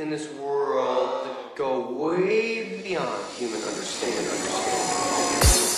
in this world that go way beyond human understanding. understanding.